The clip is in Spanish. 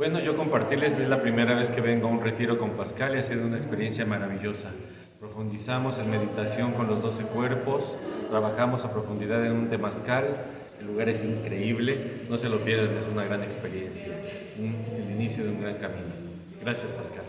Bueno, yo compartirles, es la primera vez que vengo a un retiro con Pascal y ha sido una experiencia maravillosa. Profundizamos en meditación con los 12 cuerpos, trabajamos a profundidad en un temazcal, el lugar es increíble, no se lo pierdan, es una gran experiencia, el inicio de un gran camino. Gracias Pascal.